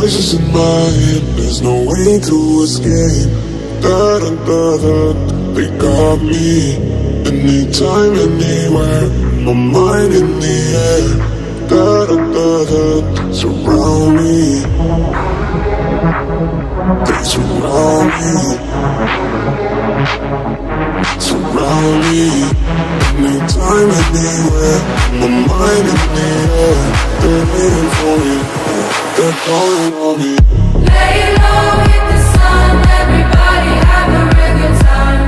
voices in my head. There's no way to escape. Da da da da They got me Anytime, anywhere. My mind in the air. Da da da da Surround me. They surround me. Surround me mind anywhere, my mind in the air They're waiting for me, they're calling on me. Lay low, hit the sun, everybody have a time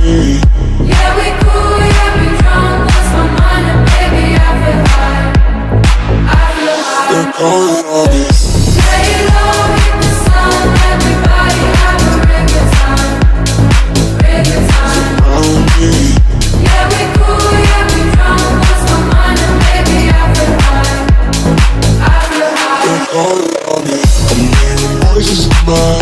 me. Yeah, we cool, yeah, we drunk, lost my mind and baby, I feel high I feel high. They're calling on me. more